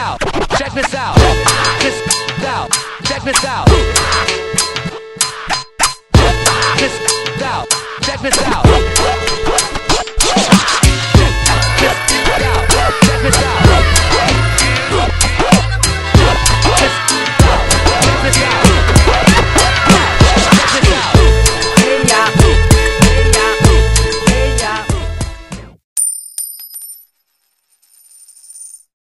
out. Check this out. This out. Check this out. This out. Check this out.